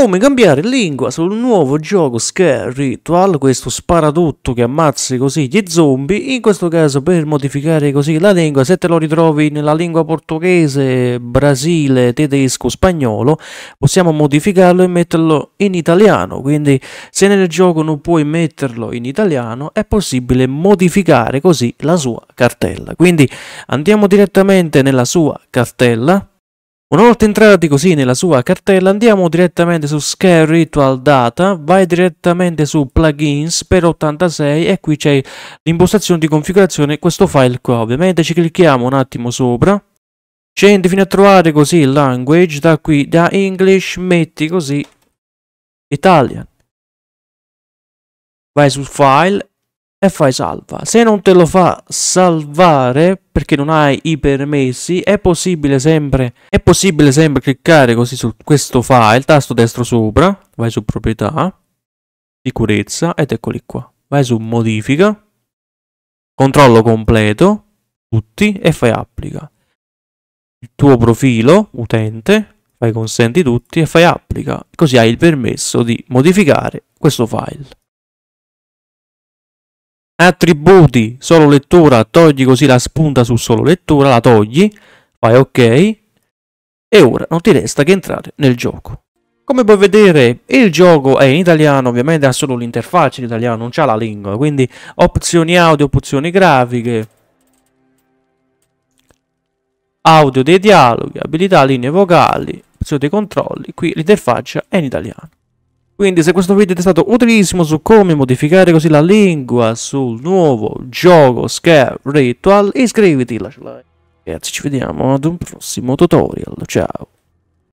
Come cambiare lingua sul nuovo gioco Scare Ritual, questo sparatutto che ammazzi così gli zombie, in questo caso per modificare così la lingua, se te lo ritrovi nella lingua portoghese, brasile, tedesco, spagnolo, possiamo modificarlo e metterlo in italiano, quindi se nel gioco non puoi metterlo in italiano è possibile modificare così la sua cartella. Quindi andiamo direttamente nella sua cartella, una volta entrati così nella sua cartella andiamo direttamente su Scare Ritual Data, vai direttamente su Plugins per 86 e qui c'è l'impostazione di configurazione, questo file qua. Ovviamente ci clicchiamo un attimo sopra, scendi fino a trovare così language, da qui da English metti così Italian, vai su file e fai salva. Se non te lo fa salvare perché non hai i permessi, è possibile sempre, è possibile sempre cliccare così su questo file, tasto destro sopra, vai su proprietà, sicurezza ed eccoli qua. Vai su modifica, controllo completo, tutti e fai applica. Il tuo profilo utente, fai consenti tutti e fai applica. Così hai il permesso di modificare questo file. Attributi, solo lettura, togli così la spunta su solo lettura, la togli, fai ok e ora non ti resta che entrare nel gioco. Come puoi vedere il gioco è in italiano, ovviamente ha solo l'interfaccia in italiano, non c'ha la lingua, quindi opzioni audio, opzioni grafiche, audio dei dialoghi, abilità, linee vocali, opzioni dei controlli, qui l'interfaccia è in italiano. Quindi se questo video ti è stato utilissimo su come modificare così la lingua sul nuovo gioco Scare Ritual, iscriviti, lascia like. Ragazzi ci vediamo ad un prossimo tutorial, ciao!